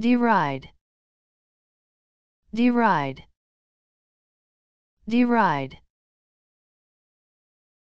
deride deride deride